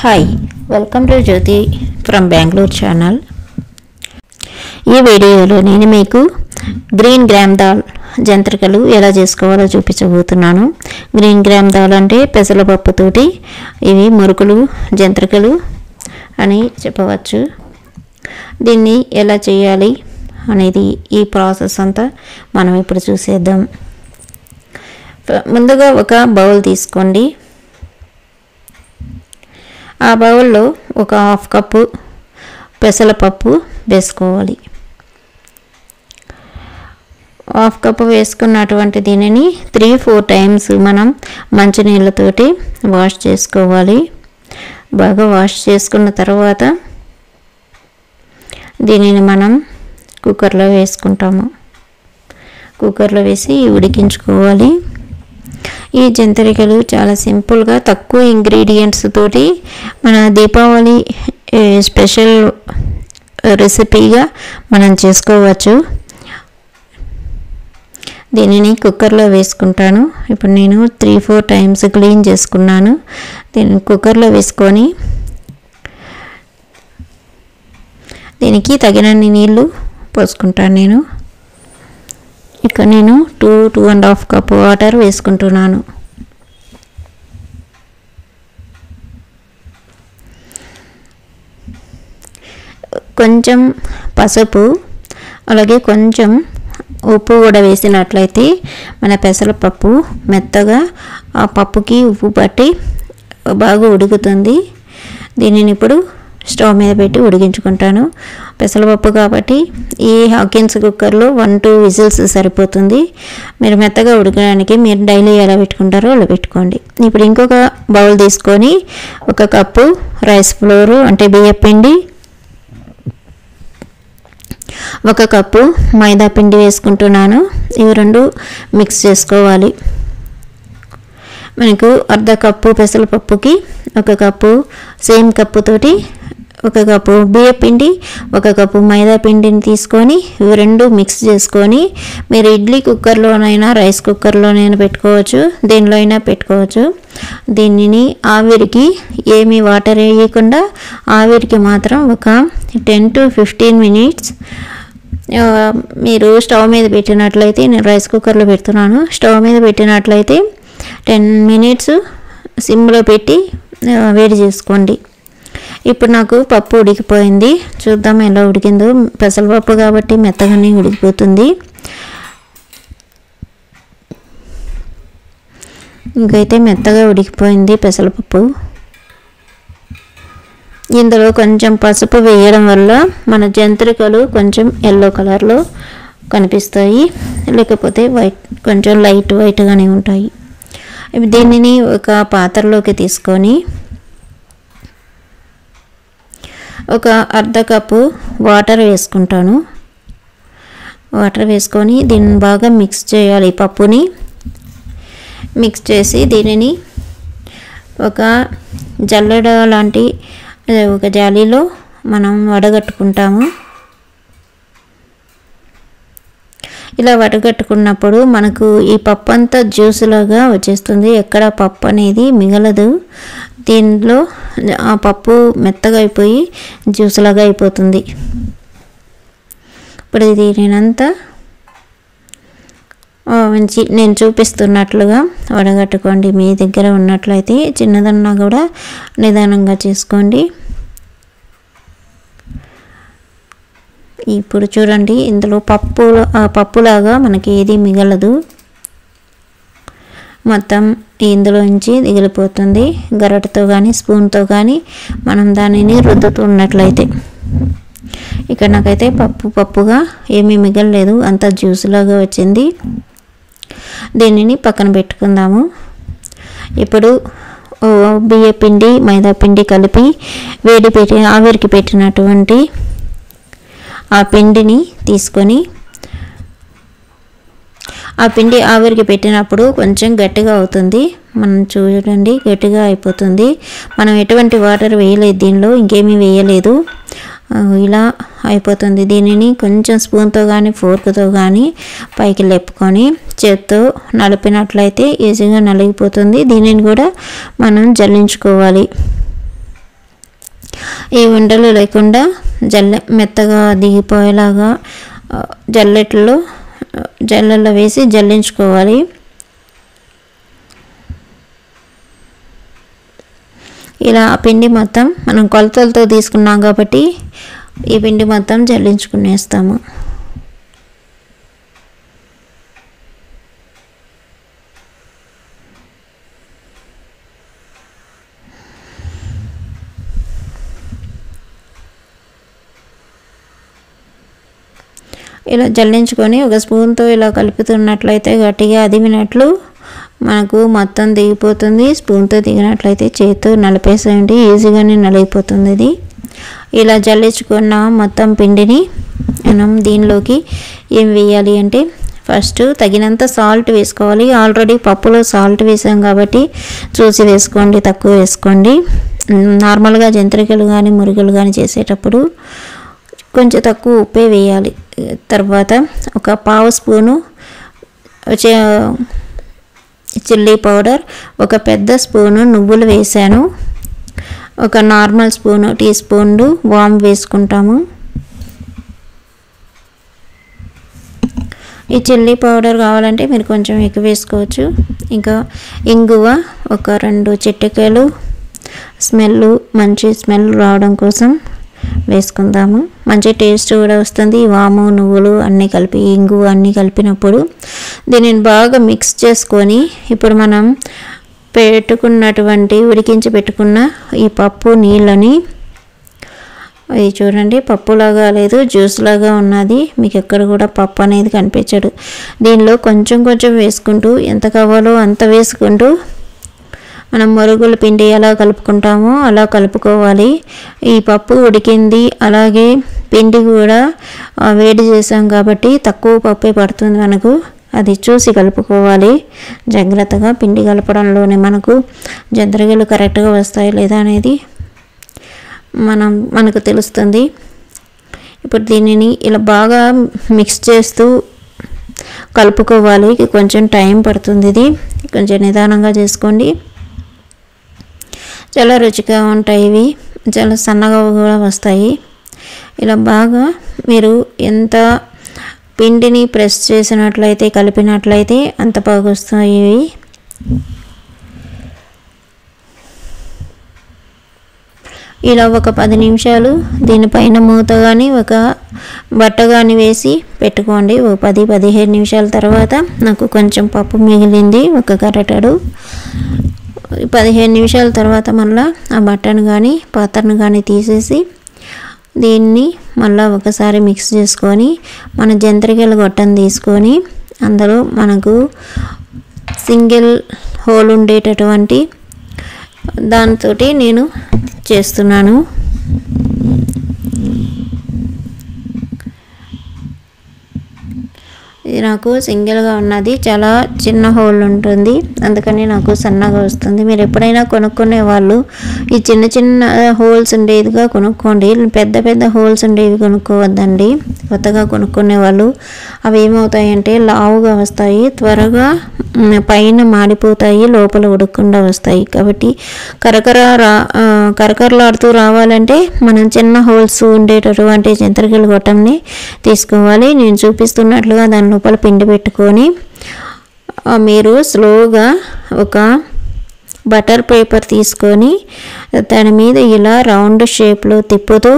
Hi welcome to Jyothi from Bengaluru channel ఈ వీడియోలో నేను మీకు గ్రీన్ గ్రామ్ దాల్ జంత్రికలు ఎలా చేసుకోవాలో చూపించబోతున్నాను. గ్రీన్ గ్రామ్ దాల్ అంటే పెసరపప్పుతోటి ఇవి మురుకులు జంత్రికలు అని చెప్పవచ్చు. దీన్ని ఎలా చేయాలి అనేది ఈ ప్రాసెస్ అంతా మనం ఇప్పుడు చూసేద్దాం. ముందుగా ఒక బౌల్ తీసుకోండి. ఆ బౌల్లో ఒక హాఫ్ కప్పు పెసలపప్పు వేసుకోవాలి. హాఫ్ కప్పు వేసుకున్నటువంటి దీనిని త్రీ ఫోర్ టైమ్స్ మనం మంచినీళ్ళతోటి వాష్ చేసుకోవాలి. బాగా వాష్ చేసుకున్న తర్వాత దీనిని మనం కుక్కర్లో వేసుకుంటాము. కుక్కర్లో వేసి ఉడికించుకోవాలి. ఈ జంతరికలు చాలా సింపుల్గా తక్కువ ఇంగ్రీడియంట్స్ తోటి మన దీపావళి స్పెషల్ రెసిపీగా మనం చేసుకోవచ్చు. దీనిని కుక్కర్లో వేసుకుంటాను. ఇప్పుడు నేను త్రీ ఫోర్ టైమ్స్ క్లీన్ చేసుకున్నాను. దీన్ని కుక్కర్లో వేసుకొని దీనికి తగినన్ని నీళ్ళు పోసుకుంటాను నేను. ఇక్కడ నేను two two and half cup water వేసుకుంటున్నాను. కొంచెం పసుపు అలాగే కొంచెం ఉప్పు కూడా వేసినట్లయితే మన పెసరపప్పు మెత్తగా ఆ పప్పుకి ఉప్పు పట్టి బాగా ఉడుకుతుంది. దీనిని ఇప్పుడు స్టవ్ మీద పెట్టి ఉడికించుకుంటాను. పెసరపప్పు కాబట్టి ఈ హాకిన్స్ కుక్కర్లో వన్ టూ విజిల్స్ సరిపోతుంది. మీరు మెత్తగా ఉడకడానికి మీరు డైలీ ఎలా పెట్టుకుంటారో అలా పెట్టుకోండి. ఇప్పుడు ఇంకొక బౌల్ తీసుకొని ఒక కప్పు రైస్ ఫ్లోరు అంటే బియ్యం పిండి ఒక కప్పు మైదా పిండి వేసుకుంటున్నాను. ఇవి రెండు మిక్స్ చేసుకోవాలి. మనకు అర్ధ కప్పు పెసరపప్పుకి ఒక కప్పు సేమ్ కప్పుతోటి ఒక కప్పు బియ్య పిండి ఒక కప్పు మైదా పిండిని తీసుకొని ఇవి రెండు మిక్స్ చేసుకొని మీరు ఇడ్లీ కుక్కర్లోనైనా రైస్ కుక్కర్లోనైనా పెట్టుకోవచ్చు దేనిలో అయినా పెట్టుకోవచ్చు. దీనిని ఆవిరికి ఏమీ వాటర్ వేయకుండా ఆవిరికి మాత్రం ఒక టెన్ టు ఫిఫ్టీన్ మినిట్స్ మీరు స్టవ్ మీద పెట్టినట్లయితే నేను రైస్ కుక్కర్లో పెడుతున్నాను. స్టవ్ మీద పెట్టినట్లయితే టెన్ మినిట్స్ సిమ్లో పెట్టి వేడి చేసుకోండి. ఇప్పుడు నాకు పప్పు ఉడికిపోయింది. చూద్దాం ఎలా ఉడికిందో. పెసరపప్పు కాబట్టి మెత్తగానే ఉడికిపోతుంది. ఇంకైతే మెత్తగా ఉడికిపోయింది పెసరపప్పు ఇందులో కొంచెం పసుపు వేయడం వల్ల మన జంత్రికలు కొంచెం ఎల్లో కలర్లో కనిపిస్తాయి. లేకపోతే వైట్ కొంచెం లైట్ వైట్గానే ఉంటాయి. దీనిని ఒక పాత్రలోకి తీసుకొని ఒక అర్ధ కప్పు వాటర్ వేసుకుంటాను. వాటర్ వేసుకొని దీన్ని బాగా మిక్స్ చేయాలి పప్పుని. మిక్స్ చేసి దీనిని ఒక జల్లెడ లాంటి ఒక జాలీలో మనం వడగట్టుకుంటాము. ఇలా వడగట్టుకున్నప్పుడు మనకు ఈ పప్పు అంతా జ్యూస్లాగా వచ్చేస్తుంది. ఎక్కడ పప్పు అనేది మిగలదు. దీనిలో ఆ పప్పు మెత్తగా అయిపోయి జ్యూస్ లాగా అయిపోతుంది. ఇప్పుడు ఇది నేనంతా మంచి నేను చూపిస్తున్నట్లుగా వడగట్టుకోండి. మీ దగ్గర ఉన్నట్లయితే చిన్నదన్నా కూడా నిదానంగా చేసుకోండి. ఇప్పుడు చూడండి ఇందులో పప్పు ఆ పప్పులాగా మనకి ఏది మిగలదు. మొత్తం ఇందులోంచి దిగిలిపోతుంది గరటతో కానీ స్పూన్తో కానీ మనం దానిని రుద్దుతున్నట్లయితే ఇక్కడ నాకైతే పప్పు పప్పుగా ఏమీ మిగలలేదు. అంత జ్యూస్ లాగా వచ్చింది. దీనిని పక్కన పెట్టుకుందాము. ఇప్పుడు బియ్య పిండి మైదా పిండి కలిపి వేడి పెట్టి ఆవిరికి పెట్టినటువంటి ఆ పిండిని తీసుకొని ఆ పిండి ఆవిరికి పెట్టినప్పుడు కొంచెం గట్టిగా అవుతుంది. మనం చూడండి గట్టిగా అయిపోతుంది. మనం ఎటువంటి వాటర్ వేయలేదు దీనిలో ఇంకేమీ వేయలేదు. ఇలా అయిపోతుంది. దీనిని కొంచెం స్పూన్తో కానీ ఫోర్క్తో కానీ పైకి లేపుకొని చేత్తో నలిపినట్లయితే ఈజీగా నలిగిపోతుంది. దీనిని కూడా మనం జల్లించుకోవాలి. ఈ ఉండలు లేకుండా జల్లె మెత్తగా దిగిపోయేలాగా జల్లెట్లో జల్లల్లో వేసి జల్లించుకోవాలి. ఇలా ఆ పిండి మొత్తం మనం కొలతలతో తీసుకున్నాం కాబట్టి ఈ పిండి మొత్తం జల్లించుకునేస్తాము. ఇలా జల్లించుకొని ఒక స్పూన్తో ఇలా కలుపుతున్నట్లయితే గట్టిగా అదిమినట్లు మనకు మొత్తం దిగిపోతుంది. స్పూన్తో దిగినట్లయితే చేతితో నలిపేసేయండి. ఈజీగానే నలిగిపోతుంది ఇది. ఇలా జల్లించుకున్న మొత్తం పిండిని మనం దీనిలోకి ఏం వేయాలి అంటే ఫస్ట్ తగినంత సాల్ట్ వేసుకోవాలి. ఆల్రెడీ పప్పులో సాల్ట్ వేసాం కాబట్టి చూసి వేసుకోండి తక్కువ వేసుకోండి. నార్మల్గా జంత్రికలు కానీ మురుగులు కానీ చేసేటప్పుడు కొంచెం తక్కువ ఉప్పే వేయాలి. తర్వాత ఒక పావు స్పూను చిల్లీ పౌడర్ ఒక పెద్ద స్పూను నువ్వులు వేసాను. ఒక నార్మల్ స్పూను టీ స్పూన్లు వామ్ వేసుకుంటాము. ఈ చిల్లీ పౌడర్ కావాలంటే మీరు కొంచెం ఎక్కువ వేసుకోవచ్చు. ఇంకా ఇంగువ ఒక రెండు చిట్టకాయలు స్మెల్ మంచి స్మెల్ రావడం కోసం వేసుకుందాము. మంచి టేస్ట్ కూడా వస్తుంది. వాము నువ్వులు అన్నీ కలిపి ఇంగు అన్నీ కలిపినప్పుడు దీనిని బాగా మిక్స్ చేసుకొని ఇప్పుడు మనం పెట్టుకున్నటువంటి ఉడికించి పెట్టుకున్న ఈ పప్పు నీళ్ళని ఇది చూడండి పప్పులాగా లేదు జ్యూస్ లాగా ఉన్నది. మీకు ఎక్కడ కూడా పప్పు అనేది కనిపించడు దీనిలో కొంచెం కొంచెం వేసుకుంటూ ఎంత కావాలో అంత వేసుకుంటూ మనం మరుగుల పిండి ఎలా కలుపుకుంటామో అలా కలుపుకోవాలి. ఈ పప్పు ఉడికింది. అలాగే పిండి కూడా వేడి చేసాం కాబట్టి తక్కువ పప్పే పడుతుంది మనకు. అది చూసి కలుపుకోవాలి. జాగ్రత్తగా పిండి కలపడంలోనే మనకు జంత్రగలు కరెక్ట్గా వస్తాయి లేదా అనేది మనం మనకు తెలుస్తుంది. ఇప్పుడు దీనిని ఇలా బాగా మిక్స్ చేస్తూ కలుపుకోవాలి. కొంచెం టైం పడుతుంది ఇది. కొంచెం నిదానంగా చేసుకోండి. చాలా రుచిగా ఉంటాయి ఇవి. చాలా సన్నగా కూడా వస్తాయి. ఇలా బాగా మీరు ఎంత పిండిని ప్రెస్ చేసినట్లయితే కలిపినట్లయితే అంత బాగా వస్తాయి ఇవి. ఇలా ఒక పది నిమిషాలు దీనిపైన మూత కానీ ఒక బట్ట కానీ వేసి పెట్టుకోండి. ఒక పది పదిహేను నిమిషాల తర్వాత నాకు కొంచెం పప్పు మిగిలింది. ఒక కరటడు పదిహేను నిమిషాల తర్వాత మళ్ళీ ఆ బట్టను కానీ పాత్రను కానీ తీసేసి దీన్ని మళ్ళీ ఒకసారి మిక్స్ చేసుకొని మన జంత్రికల గొట్టను తీసుకొని అందులో మనకు సింగిల్ హోల్ ఉండేటటువంటి దానితోటి నేను చేస్తున్నాను. ఇది నాకు సింగిల్గా ఉన్నది. చాలా చిన్న హోల్ ఉంటుంది. అందుకని నాకు సన్నగా వస్తుంది. మీరు ఎప్పుడైనా కొనుక్కునే వాళ్ళు ఈ చిన్న చిన్న హోల్స్ ఉండేదిగా కొనుక్కోండి. పెద్ద పెద్ద హోల్స్ ఉండేవి కొనుక్కోవద్దండి. కొత్తగా కొనుక్కునే వాళ్ళు అవి ఏమవుతాయంటే లావుగా వస్తాయి. త్వరగా పైన మాడిపోతాయి. లోపల ఉడకకుండా వస్తాయి. కాబట్టి కరకర రా కరకరలాడుతూ రావాలంటే మనం చిన్న హోల్స్ ఉండేటటువంటి చింతరగిల గొట్టంని తీసుకోవాలి. నేను చూపిస్తున్నట్లుగా దానిలో లోపల పిండి పెట్టుకొని మీరు స్లోగా ఒక బటర్ పేపర్ తీసుకొని దాని మీద ఇలా రౌండ్ షేప్లో తిప్పుతూ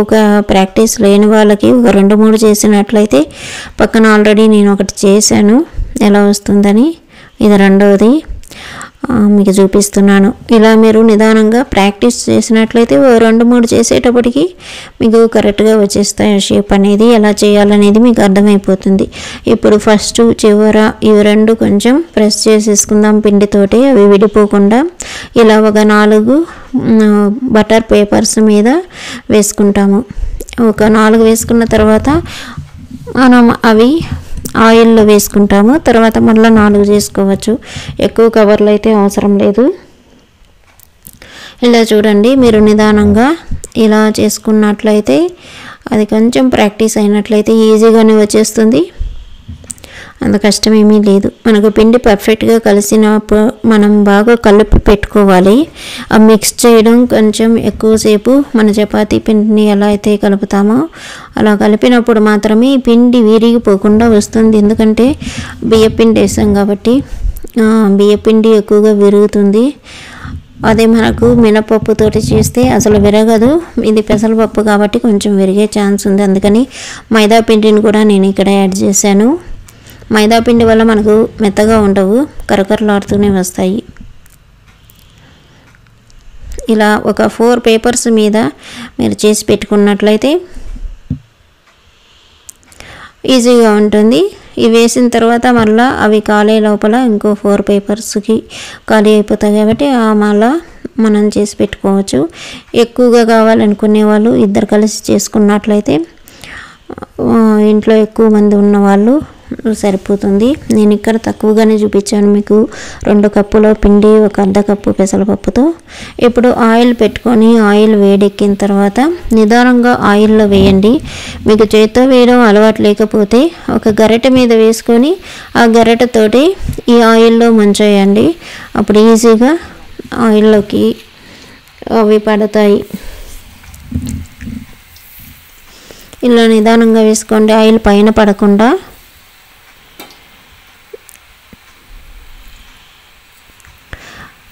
ఒక ప్రాక్టీస్ లేని వాళ్ళకి ఒక రెండు మూడు చేసినట్లయితే పక్కన ఆల్రెడీ నేను ఒకటి చేశాను. ఎలా వస్తుందని? ఇది రెండవది మీకు చూపిస్తున్నాను. ఇలా మీరు నిదానంగా ప్రాక్టీస్ చేసినట్లయితే రెండు మూడు చేసేటప్పటికి మీకు కరెక్ట్గా వచ్చేస్తాయి ఆ షేప్ అనేది. ఎలా చేయాలనేది మీకు అర్థమైపోతుంది. ఇప్పుడు ఫస్ట్ చివర ఇవి రెండు కొంచెం ప్రెస్ చేసేసుకుందాం పిండితోటి. అవి విడిపోకుండా ఇలా ఒక నాలుగు బటర్ పేపర్స్ మీద వేసుకుంటాము. ఒక నాలుగు వేసుకున్న తర్వాత మనం అవి ఆయిల్లో వేసుకుంటాము. తర్వాత మళ్ళీ నాలుగు చేసుకోవచ్చు. ఎక్కువ కవర్లు అయితే అవసరం లేదు. ఇలా చూడండి మీరు నిదానంగా ఇలా చేసుకున్నట్లయితే అది కొంచెం ప్రాక్టీస్ అయినట్లయితే ఈజీగానే వచ్చేస్తుంది. అంత కష్టమేమీ లేదు. మనకు పిండి పర్ఫెక్ట్గా కలిసినప్పుడు మనం బాగా కలిపి పెట్టుకోవాలి. ఆ మిక్స్ చేయడం కొంచెం ఎక్కువసేపు మన చపాతీ పిండిని ఎలా అయితే కలుపుతామో అలా కలిపినప్పుడు మాత్రమే పిండి విరిగిపోకుండా వస్తుంది. ఎందుకంటే బియ్యపిండి వేసాం కాబట్టి బియ్యపిండి ఎక్కువగా విరుగుతుంది. అదే మనకు మినపప్పుతోటి చేస్తే అసలు విరగదు. ఇది పెసరపప్పు కాబట్టి కొంచెం విరిగే ఛాన్స్ ఉంది. అందుకని మైదా పిండిని కూడా నేను ఇక్కడ యాడ్ చేశాను. మైదాపిండి వల్ల మనకు మెత్తగా ఉండవు కరకరలాడుతూనే వస్తాయి. ఇలా ఒక ఫోర్ పేపర్స్ మీద మీరు చేసి పెట్టుకున్నట్లయితే ఈజీగా ఉంటుంది. ఇవి వేసిన తర్వాత మళ్ళీ అవి కాలే లోపల ఇంకో ఫోర్ పేపర్స్కి ఖాళీ అయిపోతాయి కాబట్టి ఆ మళ్ళా మనం చేసి పెట్టుకోవచ్చు. ఎక్కువగా కావాలనుకునే వాళ్ళు ఇద్దరు కలిసి చేసుకున్నట్లయితే ఇంట్లో ఎక్కువ మంది ఉన్నవాళ్ళు సరిపోతుంది. నేను ఇక్కడ తక్కువగానే చూపించాను మీకు. రెండు కప్పుల పిండి ఒక అర్ధ కప్పు పెసరపప్పుతో. ఇప్పుడు ఆయిల్ పెట్టుకొని ఆయిల్ వేడెక్కిన తర్వాత నిదానంగా ఆయిల్లో వేయండి. మీకు చేత్తో వేయడం అలవాటు లేకపోతే ఒక గరిటె మీద వేసుకొని ఆ గరిటెతోటి ఈ ఆయిల్లో ముంచేయండి. అప్పుడు ఈజీగా ఆయిల్లోకి అవి పడతాయి. ఇలా నిదానంగా వేసుకోండి. ఆయిల్ పైన పడకుండా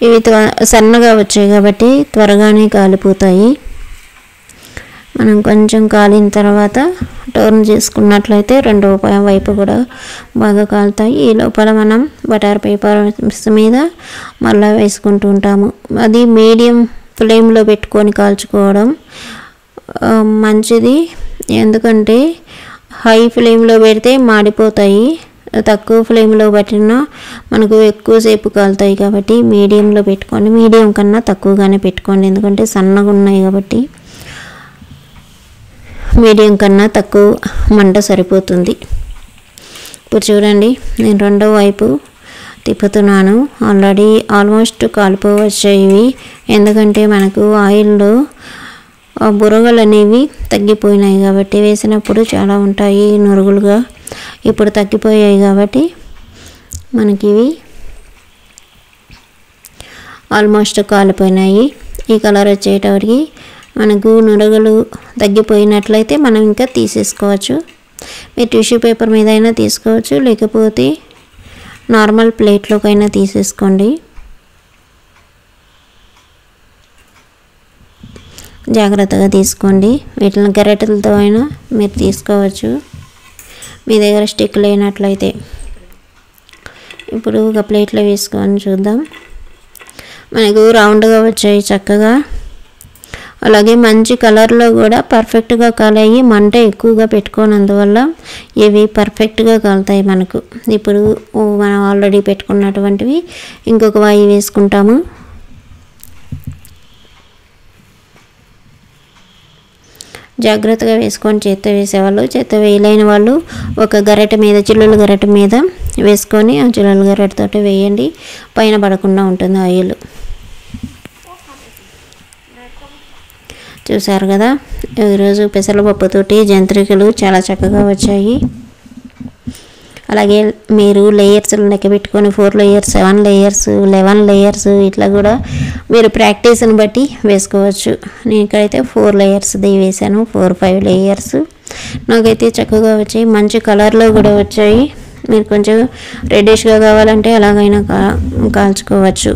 ఇవి త్వ- సన్నగా వచ్చాయి కాబట్టి త్వరగానే కాలిపోతాయి. మనం కొంచెం కాలిన తర్వాత టర్న్ చేసుకున్నట్లయితే రెండో పై- వైపు కూడా బాగా కాలుతాయి. ఈ లోపల మనం బటర్ పేపర్ మీద మళ్ళీ వేసుకుంటూ ఉంటాము. అది మీడియం ఫ్లేమ్లో పెట్టుకొని కాల్చుకోవడం మంచిది. ఎందుకంటే హై ఫ్లేమ్లో పెడితే మాడిపోతాయి. తక్కువ ఫ్లేమ్లో పెట్టినా మనకు ఎక్కువసేపు కాలుతాయి కాబట్టి మీడియంలో పెట్టుకోండి. మీడియం కన్నా తక్కువగానే పెట్టుకోండి. ఎందుకంటే సన్నగా ఉన్నాయి కాబట్టి మీడియం కన్నా తక్కువ మంట సరిపోతుంది. ఇప్పుడు చూడండి నేను రెండో వైపు తిప్పుతున్నాను. ఆల్రెడీ ఆల్మోస్ట్ కాలిపోవచ్చాయి ఎందుకంటే మనకు ఆయిల్లో ఆ బురగలు అనేవి తగ్గిపోయినాయి కాబట్టి వేసినప్పుడు చాలా ఉంటాయి నురుగులుగా ఇప్పుడు తగ్గిపోయాయి కాబట్టి మనకి ఇవి ఆల్మోస్ట్ కాలిపోయినాయి. ఈ కలర్ వచ్చేటప్పటికి మనకు నురగలు తగ్గిపోయినట్లయితే మనం ఇంకా తీసేసుకోవచ్చు. మీరు టిష్యూ పేపర్ మీద అయినా తీసుకోవచ్చు లేకపోతే నార్మల్ ప్లేట్లోకైనా తీసేసుకోండి. జాగ్రత్తగా తీసుకోండి. వీటిని గరెటలతో అయినా మీరు తీసుకోవచ్చు. మీ దగ్గర స్టిక్ లేనట్లయితే. ఇప్పుడు ఒక ప్లేట్లో వేసుకొని చూద్దాం. మనకు రౌండ్గా వచ్చాయి చక్కగా. అలాగే మంచి కలర్లో కూడా పర్ఫెక్ట్గా కాలయ్యి మంట ఎక్కువగా పెట్టుకోనందువల్ల ఇవి పర్ఫెక్ట్గా కాలుతాయి మనకు. ఇప్పుడు మనం ఆల్రెడీ పెట్టుకున్నటువంటివి ఇంకొక వాయి వేసుకుంటాము. జాగ్రత్తగా వేసుకొని చేత్తో వేసేవాళ్ళు. చేత్తో వేయలేని వాళ్ళు ఒక గరిట మీద చిల్లుల గరెట మీద వేసుకొని ఆ చిల్లుల గరిటతోటి వేయండి. పైన పడకుండా ఉంటుంది ఆయిల్. చూసారు కదా? ఈరోజు పెసరపప్పుతోటి జంత్రికలు చాలా చక్కగా వచ్చాయి. అలాగే మీరు లేయర్స్ లెక్క పెట్టుకొని four layers seven layers eleven layers ఇట్లా కూడా మీరు ప్రాక్టీస్ని బట్టి వేసుకోవచ్చు. నేను ఇక్కడైతే ఫోర్ లేయర్స్ది వేసాను ఫోర్ ఫైవ్ లేయర్స్ నాకైతే చక్కగా వచ్చాయి మంచి కలర్లో కూడా వచ్చాయి. మీరు కొంచెం రెడ్డిష్గా కావాలంటే అలాగైనా కా కాల్చుకోవచ్చు.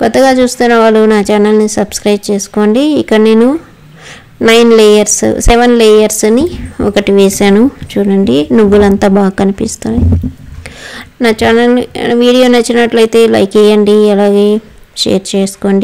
కొత్తగా చూస్తున్న వాళ్ళు నా ఛానల్ని సబ్స్క్రైబ్ చేసుకోండి. ఇక్కడ నేను నైన్ లేయర్స్ సెవెన్ లేయర్స్ని ఒకటి వేసాను చూడండి నువ్వులంతా బాగా కనిపిస్తాయి నా ఛానల్ వీడియో నచ్చినట్లయితే లైక్ చేయండి అలాగే షేర్ చేసుకోండి.